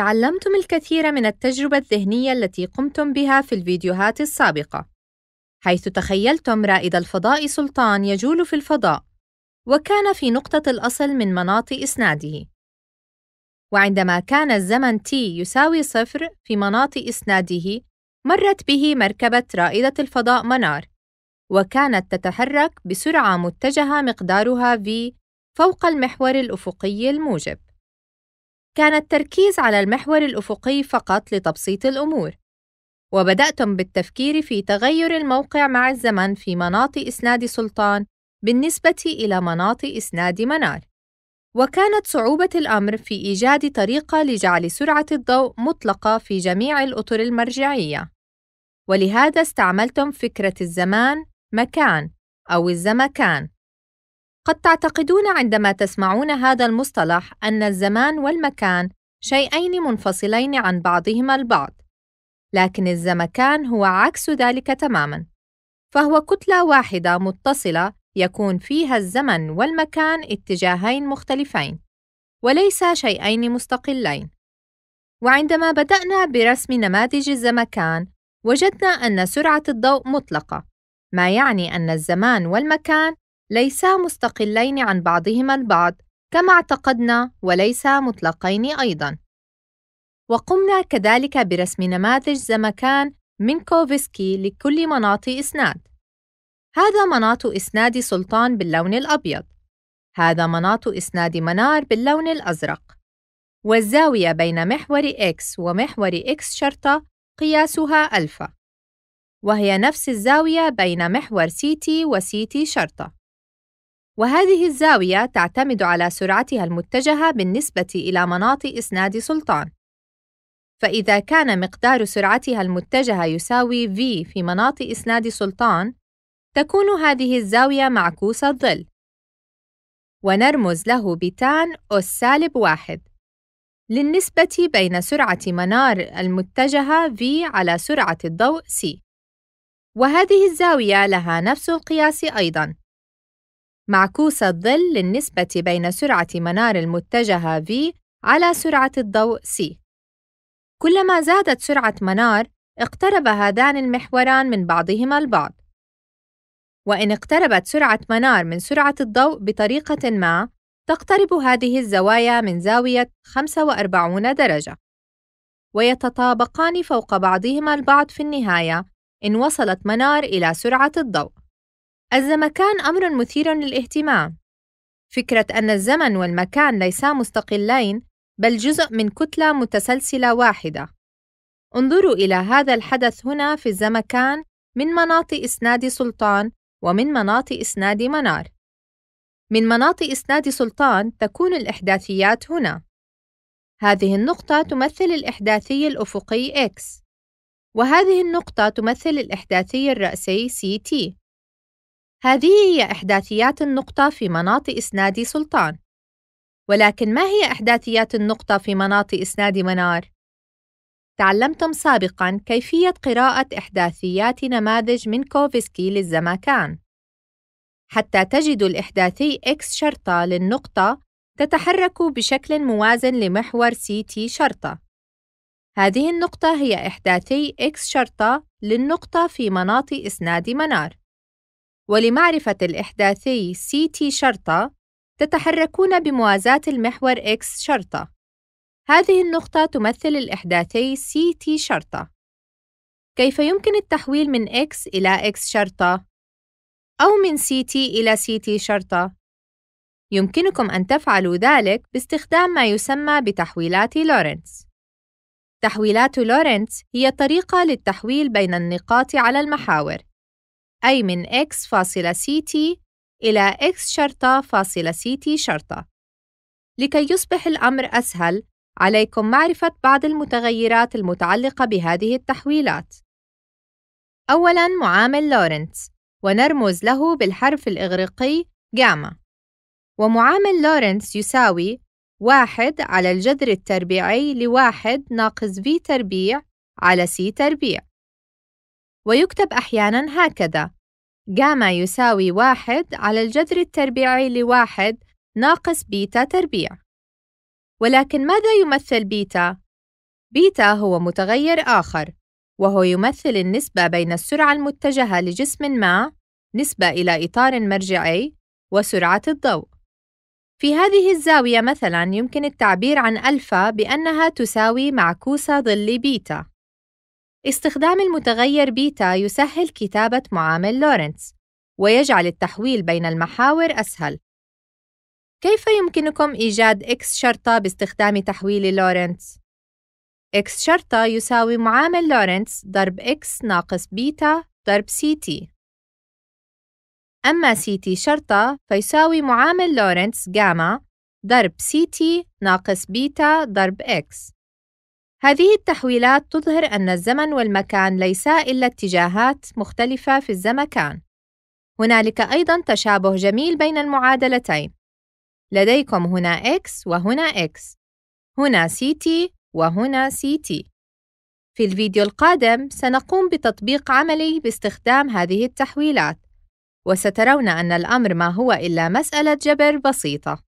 تعلمتم الكثير من التجربة الذهنية التي قمتم بها في الفيديوهات السابقة، حيث تخيلتم رائد الفضاء سلطان يجول في الفضاء، وكان في نقطة الأصل من مناط إسناده. وعندما كان الزمن t يساوي صفر في مناط إسناده، مرت به مركبة رائدة الفضاء منار، وكانت تتحرك بسرعة متجهة مقدارها v فوق المحور الأفقي الموجب. كان التركيز على المحور الأفقي فقط لتبسيط الأمور، وبدأتم بالتفكير في تغير الموقع مع الزمن في مناط إسناد سلطان بالنسبة إلى مناط إسناد منار. وكانت صعوبة الأمر في إيجاد طريقة لجعل سرعة الضوء مطلقة في جميع الأطر المرجعية، ولهذا استعملتم فكرة الزمان مكان أو الزمكان. قد تعتقدون عندما تسمعون هذا المصطلح أن الزمان والمكان شيئين منفصلين عن بعضهما البعض، لكن الزمكان هو عكس ذلك تماماً، فهو كتلة واحدة متصلة يكون فيها الزمن والمكان اتجاهين مختلفين، وليس شيئين مستقلين. وعندما بدأنا برسم نماذج الزمكان، وجدنا أن سرعة الضوء مطلقة، ما يعني أن الزمان والمكان ليسا مستقلين عن بعضهما البعض كما اعتقدنا وليس مطلقين أيضاً. وقمنا كذلك برسم نماذج زمكان مينكوفسكي لكل مناط إسناد. هذا مناط إسناد سلطان باللون الأبيض. هذا مناط إسناد منار باللون الأزرق. والزاوية بين محور X ومحور X شرطة قياسها ألفا. وهي نفس الزاوية بين محور CT و CT شرطة. وهذه الزاوية تعتمد على سرعتها المتجهة بالنسبة إلى مناط إسناد سلطان. فإذا كان مقدار سرعتها المتجهة يساوي v في مناط إسناد سلطان، تكون هذه الزاوية معكوس الظل. ونرمز له بتان أس سالب واحد للنسبة بين سرعة منار المتجهة v على سرعة الضوء c. وهذه الزاوية لها نفس القياس أيضاً. معكوس الظل للنسبة بين سرعة منار المتجهة v على سرعة الضوء c. كلما زادت سرعة منار، اقترب هذان المحوران من بعضهما البعض. وإن اقتربت سرعة منار من سرعة الضوء بطريقة ما، تقترب هذه الزوايا من زاوية 45 درجة. ويتطابقان فوق بعضهما البعض في النهاية إن وصلت منار إلى سرعة الضوء. الزمكان أمر مثير للاهتمام. فكرة أن الزمن والمكان ليسا مستقلين بل جزء من كتلة متسلسلة واحدة. انظروا إلى هذا الحدث هنا في الزمكان من مناط إسناد سلطان ومن مناط إسناد منار. من مناط إسناد سلطان تكون الإحداثيات هنا. هذه النقطة تمثل الإحداثي الأفقي X، وهذه النقطة تمثل الإحداثي الرأسي CT. هذه هي إحداثيات النقطة في مناط إسناد سلطان. ولكن ما هي إحداثيات النقطة في مناط إسناد منار؟ تعلمتم سابقاً كيفية قراءة إحداثيات نماذج من كوفسكي للزمكان. حتى تجدوا الإحداثي X شرطة للنقطة تتحرك بشكل موازن لمحور CT شرطة. هذه النقطة هي إحداثي X شرطة للنقطة في مناط إسناد منار. ولمعرفة الإحداثي CT شرطة، تتحركون بموازاة المحور X شرطة. هذه النقطة تمثل الإحداثي CT شرطة. كيف يمكن التحويل من X إلى X شرطة؟ أو من CT إلى CT شرطة؟ يمكنكم أن تفعلوا ذلك باستخدام ما يسمى بتحويلات لورنتز. تحويلات لورنتز هي طريقة للتحويل بين النقاط على المحاور، أي من x فاصلة ct إلى x شرطة فاصلة ct شرطة. لكي يصبح الأمر أسهل، عليكم معرفة بعض المتغيرات المتعلقة بهذه التحويلات. أولاً معامل لورنتز، ونرمز له بالحرف الإغريقي جاما. ومعامل لورنتز يساوي واحد على الجذر التربيعي لواحد ناقص v تربيع على c تربيع. ويكتب أحياناً هكذا جاما يساوي واحد على الجذر التربيعي لواحد ناقص بيتا تربيع ولكن ماذا يمثل بيتا؟ بيتا هو متغير آخر وهو يمثل النسبة بين السرعة المتجهة لجسم ما نسبة إلى إطار مرجعي وسرعة الضوء. في هذه الزاوية مثلاً يمكن التعبير عن ألفا بأنها تساوي معكوس ظل بيتا. استخدام المتغير بيتا يسهل كتابة معامل لورنتز ويجعل التحويل بين المحاور أسهل. كيف يمكنكم إيجاد x شرطة باستخدام تحويل لورنتز؟ x شرطة يساوي معامل لورنتز ضرب x ناقص بيتا ضرب ct أما ct شرطة فيساوي معامل لورنتز جاما ضرب ct ناقص بيتا ضرب x هذه التحويلات تظهر أن الزمن والمكان ليسا إلا اتجاهات مختلفة في الزمكان. هنالك أيضاً تشابه جميل بين المعادلتين. لديكم هنا x وهنا x. هنا ct وهنا ct. في الفيديو القادم سنقوم بتطبيق عملي باستخدام هذه التحويلات، وسترون أن الأمر ما هو إلا مسألة جبر بسيطة.